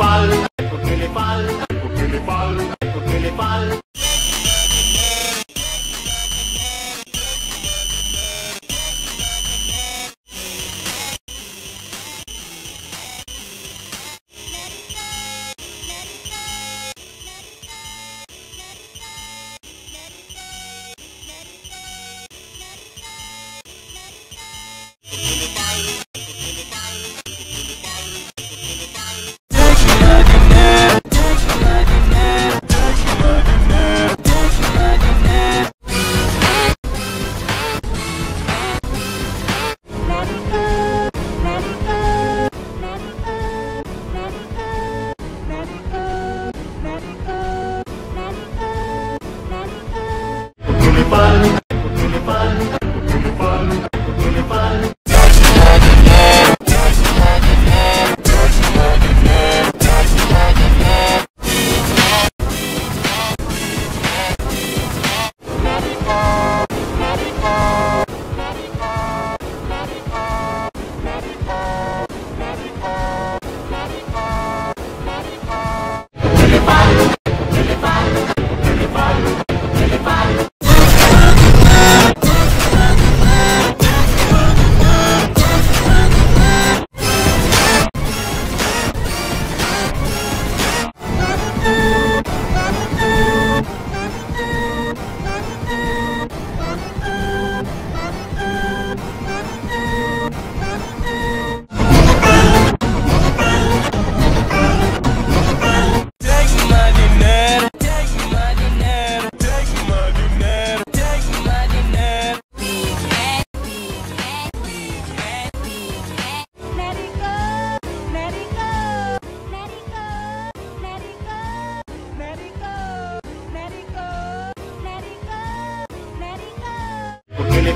pal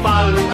Porque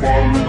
go,